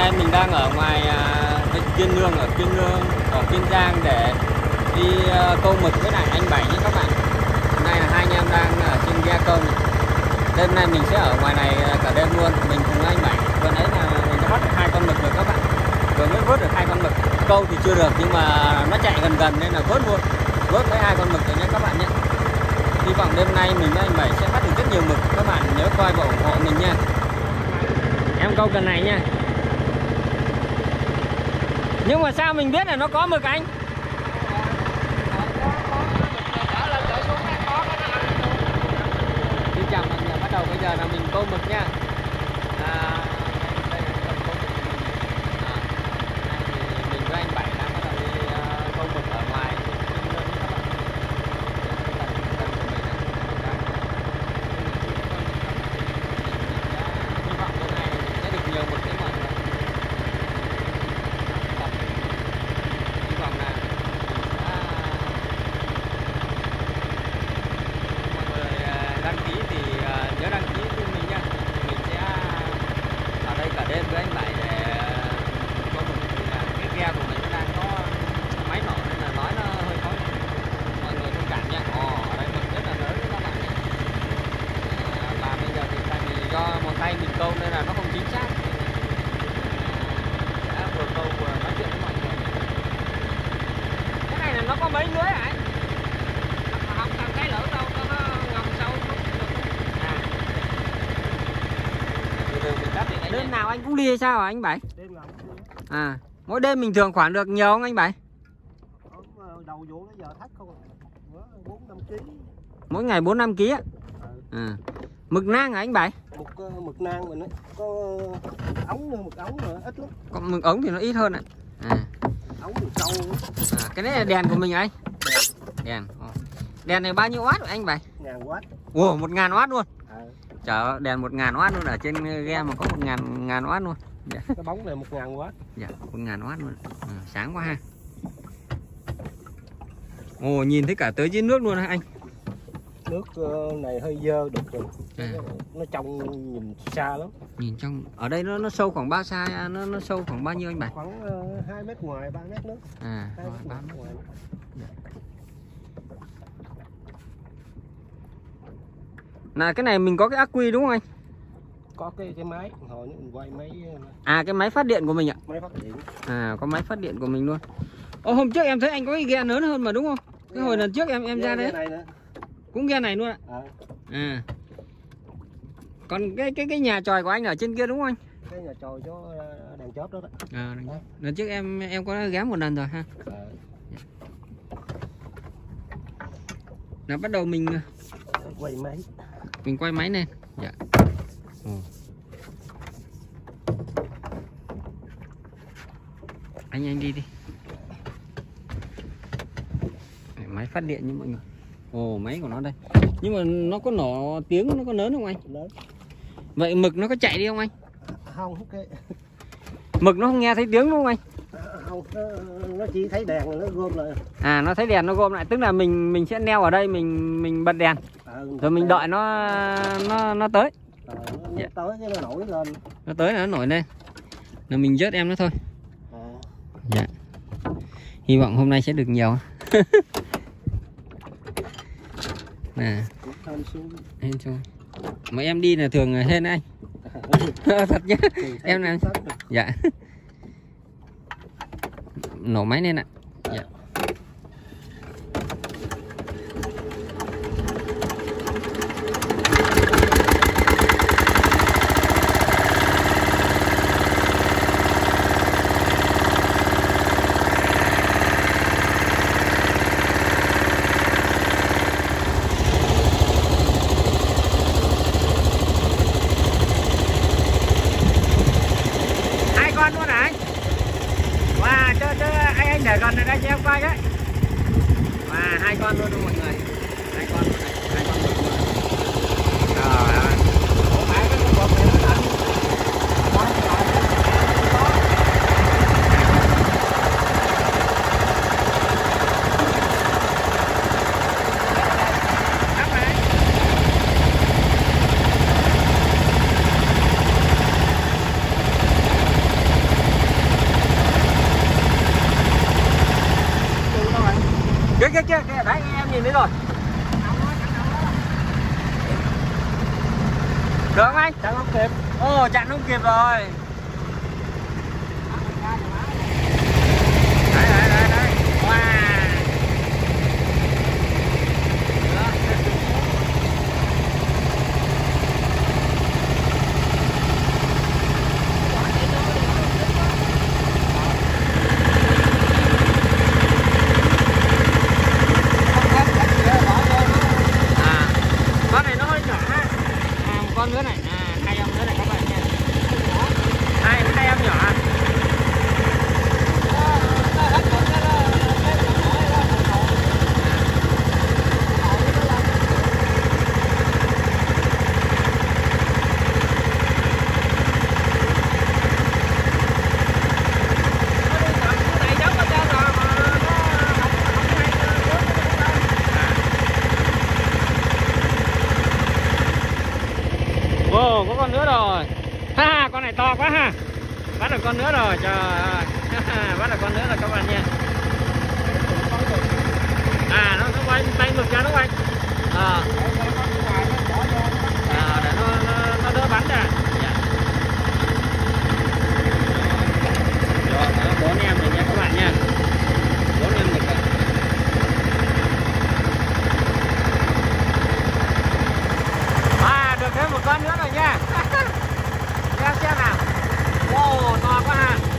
nay mình đang ở ngoài à, Vịnh Kiên Lương, ở Kiên Lương, ở Kiên Giang để đi à, câu mực với lại anh Bảy nhé các bạn. Hôm nay là hai anh em đang ở trên ghe câu này. Đêm nay mình sẽ ở ngoài này à, cả đêm luôn. Mình cùng anh Bảy. Vừa nãy là mình đã bắt được hai con mực rồi các bạn. Vừa mới vớt được hai con mực. Câu thì chưa được, nhưng mà nó chạy gần gần nên là vớt luôn. Vớt với hai con mực rồi nhé các bạn nhé. Hy vọng đêm nay mình với anh Bảy sẽ bắt được rất nhiều mực. Các bạn nhớ coi và ủng hộ mình nha. Em câu cần này nha. Nhưng mà sao mình biết là nó có mực anh? Xin chào mọi người, bắt đầu bây giờ là mình câu mực nha. À, đây, đây là phần câu mực của mình. À, nay thì mình với anh Bảy đang bắt đầu đi ờ, câu mực ở ngoài trên Kiên Lương các bạn. Đây là phần của mình này. Mình đang, ờ, hy vọng hôm nay mình sẽ được nhiều mực đấy mọi người. Thật. Hy vọng là mình sẽ mọi người à, đăng ký thì à, nhớ đăng ký giúp mình nha mình sẽ ở đây cả đêm với anh Bảy để có một thì là cái ghe của mình nó đang có máy nổ nên là nói nó hơi khó mọi người thông cảm nha ồ ở đây mực rất là lớn đấy các bạn nhé à, và bây giờ thì tại vì do một tay mình câu nên là nó không chính xác sẽ vừa câu vừa nói chuyện với mọi người cái này là nó có mấy lưới hả anh không cần cái lửa đâu cho nó ngầm sâu chút À. Từ từ mình tắt điện anh anh cũng đi hay sao hả anh Bảy? đêm cũng đi. À, mỗi đêm mình thường khoảng được nhiều không anh Bảy? Ờ, đầu vụ tới giờ thắt không Bữa bốn năm ký Mỗi ngày 4 5 kg á. À. Mực nang hả anh Bảy? một ờ, mực nang mình ấy, có ống nữa một ống nữa ít lắm Còn mực ống thì nó ít hơn ạ. À. ống thì sâu à, cái này là đèn của mình anh? Đèn. Ồ. Đèn này bao nhiêu watt vậy anh Bảy? ngàn watt Ồ, 1000 watt luôn. À, ơi, đèn 1000 watt luôn ở trên ghe mà có 1000 ngàn watt luôn. Dạ, cái bóng này một ngàn watt dạ, 1000 watt luôn. À, sáng quá ha. Ồ, nhìn thấy cả tới dưới nước luôn hả anh? nước ờ, này hơi dơ đục rồi À. nó trong nhìn xa lắm Nhìn trong ở đây nó nó sâu khoảng bao xa nó nó sâu khoảng bao nhiêu anh Bảy? khoảng uh, 2 mét ngoài 3 mét nước À, 2 rồi, mét ba ngoài, mét. ngoài. Là cái này mình có cái ắc quy đúng không anh? có cái cái máy hồi mình quay máy ờ, À cái máy phát điện của mình ạ. máy phát điện À có máy phát điện của mình luôn. Ô hôm trước em thấy anh có cái ghe lớn hơn mà đúng không? Cái hồi lần trước em em ra Cái đấy cũng ghe này luôn ạ. à, À. Còn cái cái cái nhà tròi của anh ở trên kia đúng không anh? cái nhà tròi cho ờ, đèn chớp đó, đó. À, lần trước em em có ghé một lần rồi ha. À, Là bắt đầu mình quay máy mình quay máy lên. Dạ. Ồ. Anh anh đi đi. Máy phát điện như mọi người. Ồ máy của nó đây. Nhưng mà nó có nổ tiếng nó có lớn không anh? lớn Vậy mực nó có chạy đi không anh? không cái Mực nó không nghe thấy tiếng đúng không anh? không nó, chỉ thấy đèn nó gom lại À nó thấy đèn nó gom lại tức là mình mình sẽ neo ở đây mình mình bật đèn rồi mình đợi nó nó nó tới. À, nó, Dạ. tới cái nó nổi lên. Nó tới là nó nổi lên. Là mình rớt em nó thôi. À, dạ. Hy vọng hôm nay sẽ được nhiều. Nè. Xuống. Hên cho mà em đi là thường hên anh. Thật nhá. Em làm- dạ. Nổ máy lên ạ. dạ à cho cho anh anh để gần này đây cho em coi cái và hai con luôn đúng mọi người. Hai con luôn này hai con luôn trời ơi Ủa, phải cái con bột này nó nặng. Đó, cái loại đó, đó. Đắp này kìa đấy, em nhìn thấy rồi. Được không anh? Chặn không kịp. ồ, chặn không kịp rồi đấy đấy đấy đấy wow à con này nó hơi nhỏ ha à một con nữa này. À hai con nữa này các bạn nha hai hai em nhỏ à? Wow, có con nữa rồi. Ha, ha, con này to quá ha. Bắt được con nữa rồi, trời ơi. Ờ. Bắt được con nữa là các bạn nha. À, nó nó quay tay ngược ra nó quay. À, à để nó, nó nó đỡ bắn ra. Dạ. Rồi, ờ, bốn em này nha các bạn nha. Bốn em này rồi. À, được thêm một con nữa rồi nha. Xem xem nào. Wow, to quá ha.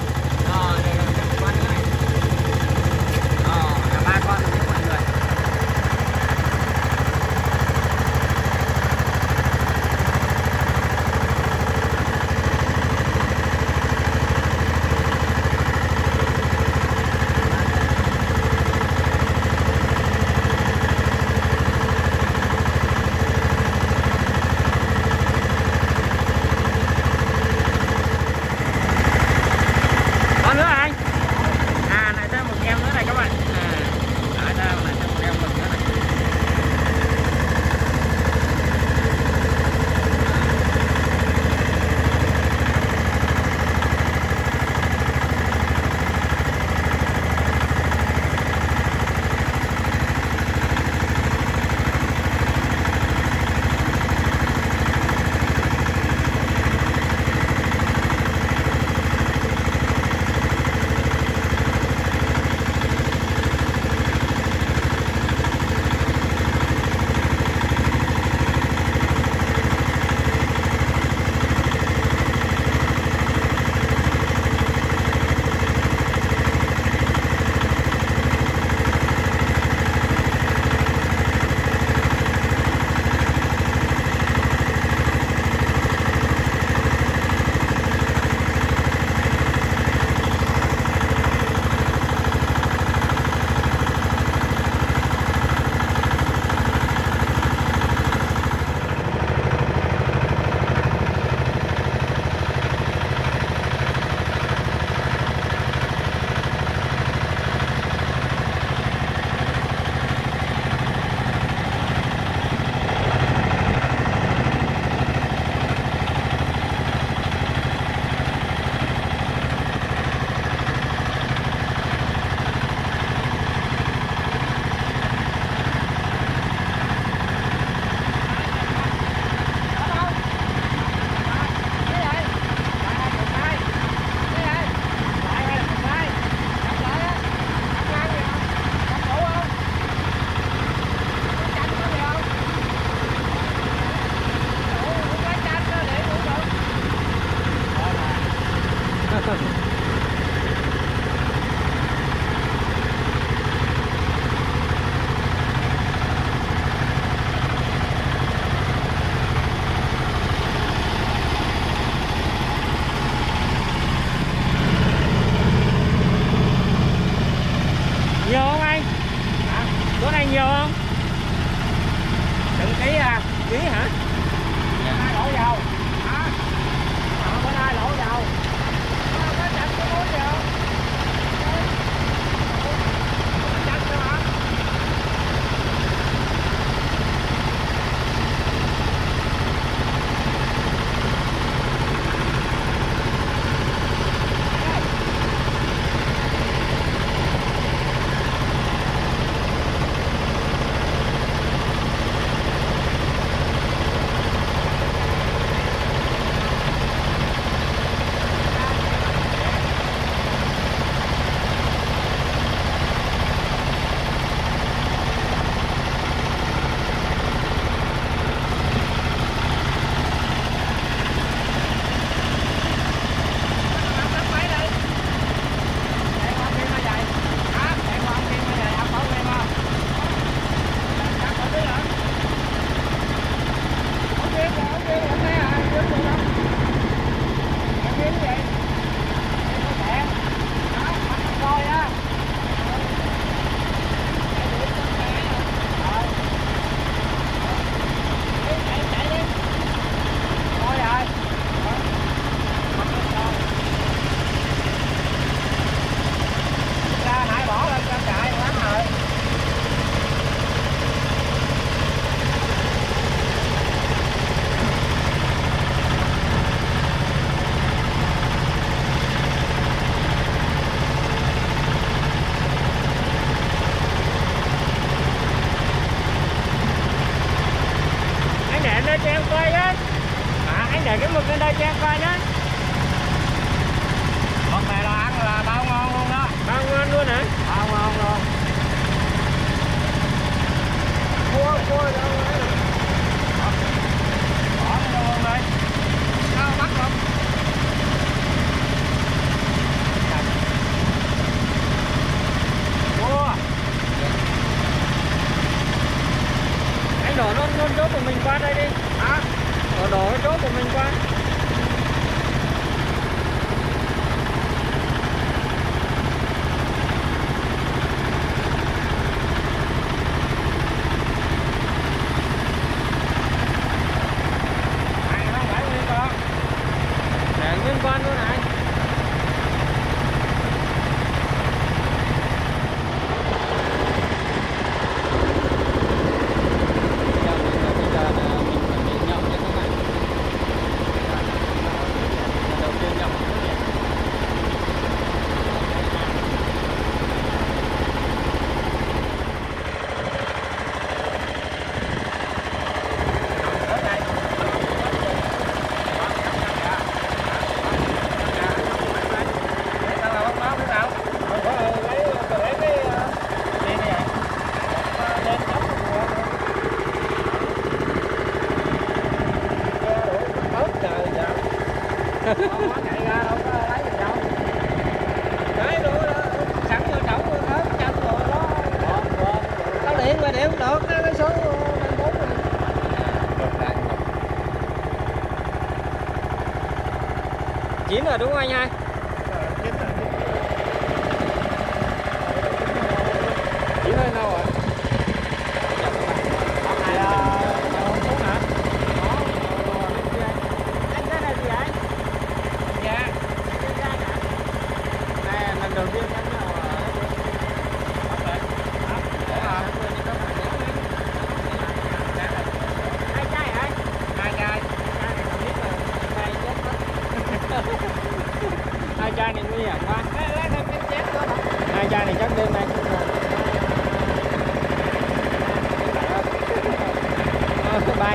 Yeah. nhà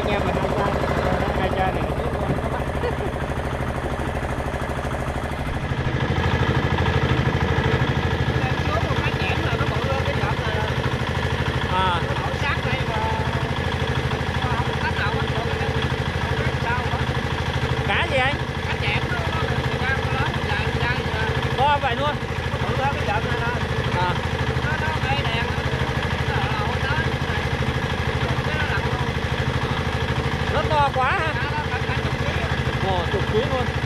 не было. to quá ha. Ồ, chục ký luôn.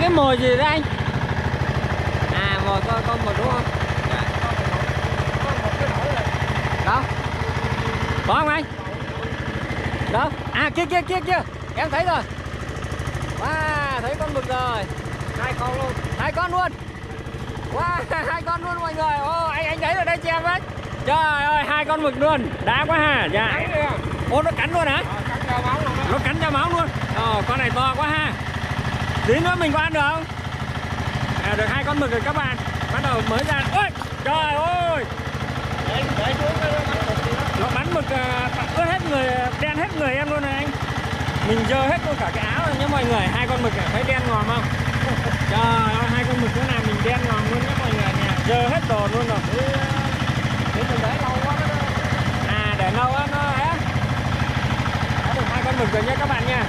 cái mồi gì đấy anh? À mồi con con mồi đúng không? Dạ, Đó. Có không anh? Đâu à kia kia kia kia. Em thấy rồi. Wow thấy con mực rồi. Hai con luôn. Hai con luôn. Wow hai con luôn mọi người. Ô anh anh thấy rồi đây chị em đấy trời ơi hai con mực luôn. Đã quá ha. Dạ. Ô nó cắn luôn hả? Ờ, nó cắn ra máu luôn. Ờ con này to quá ha tí nữa mình có ăn được không? À, được hai con mực rồi các bạn. Bắt đầu mới ra. Ôi trời ơi! Để, để nó bắn mực ờ, ướt hết người đen hết người em luôn này anh. Mình dơ hết luôn cả cái áo rồi nhé mọi người. Hai con mực thấy đen ngòm không? Trời ơi hai con mực thế nào mình đen ngòm luôn nhé mọi người nè dơ hết đồ luôn rồi. Để mình để lâu quá đó à để lâu á nó á được hai con mực rồi nhé các bạn nha.